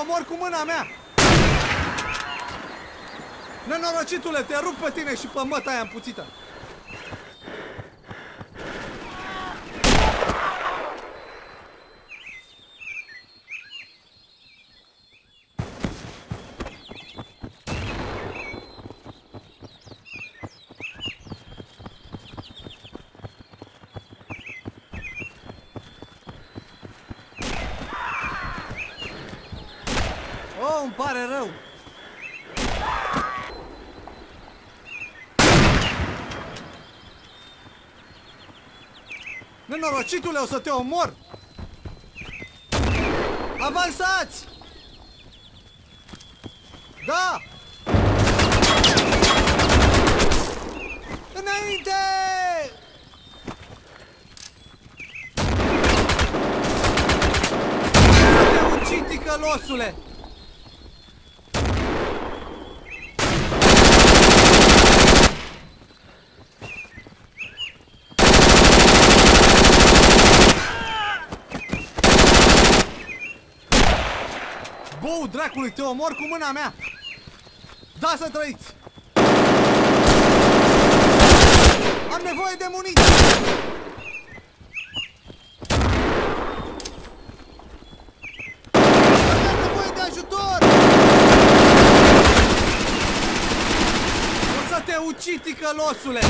omor cu mâna mea! Nenorocitule, te rup pe tine și pe măta aia împuțită! Nenorocitule, o să te omor! Avansați! Da! Înainte! Să te ucid, ticălosule! Bou dracului, te omor cu mâna mea! Da să trăiți! Am nevoie de muniție! Am nevoie de ajutor! O să te ucid, ticălosule!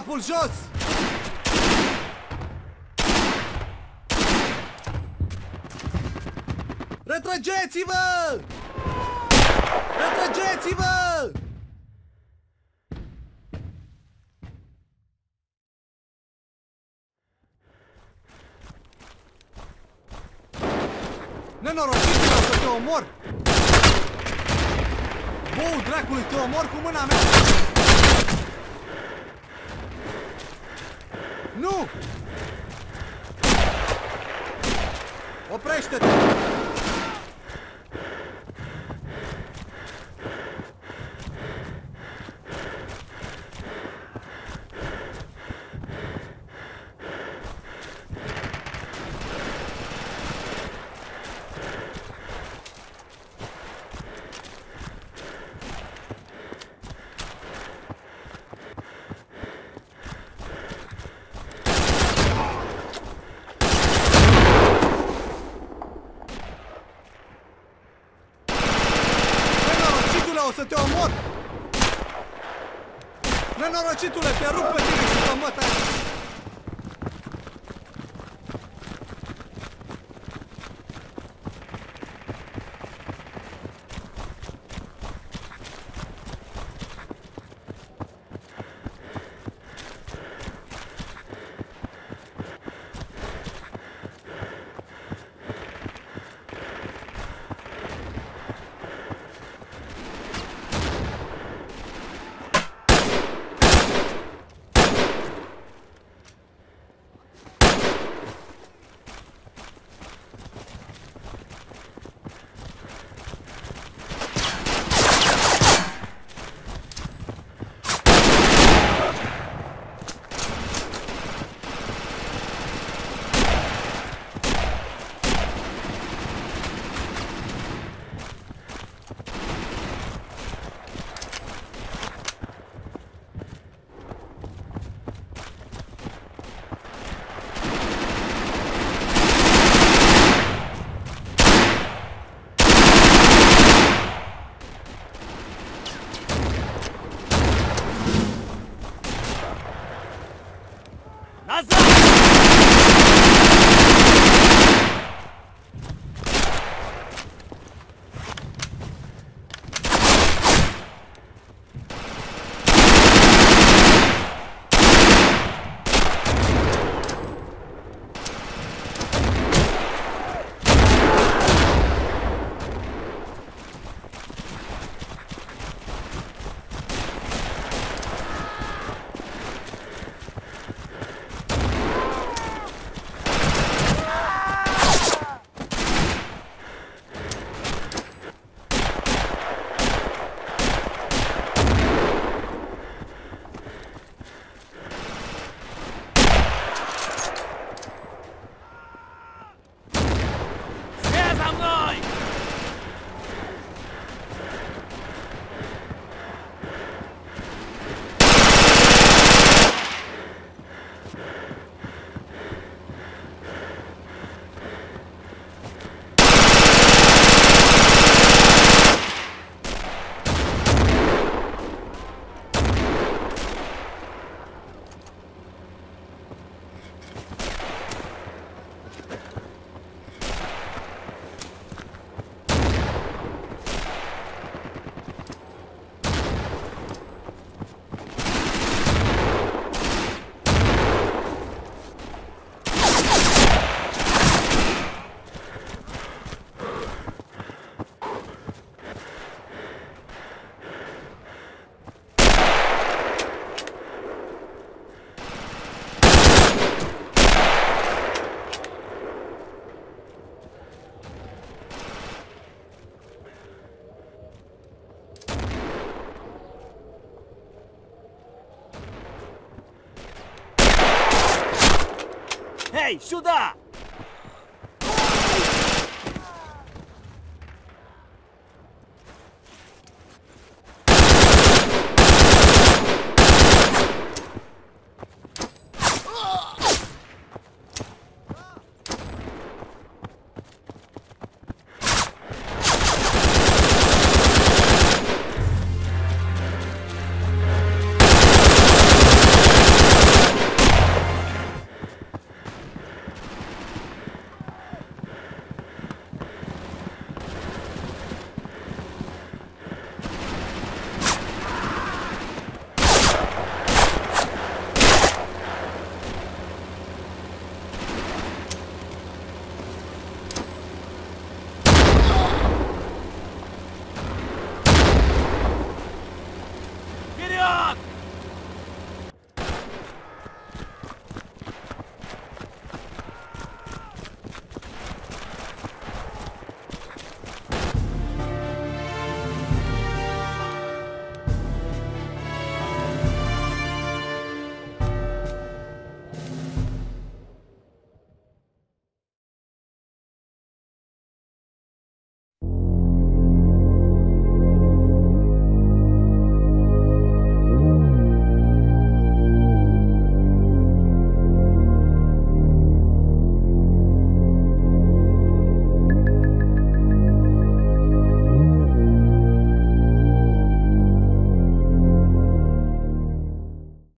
Capul jos! Retrăgeți-vă! Retrăgeți-vă! Nenorocitule, o să te omor! Bou dracului, te omor cu mâna mea! Nu! Oprește-te! Nenorocitule, o să te omor! Nenorocitule, te rup pe tine și pe măta Эй, сюда!